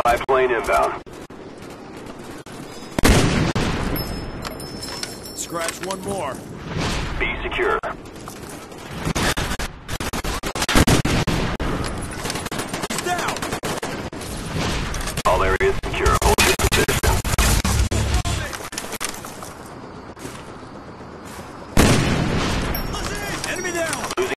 Spy plane inbound. Scratch one more.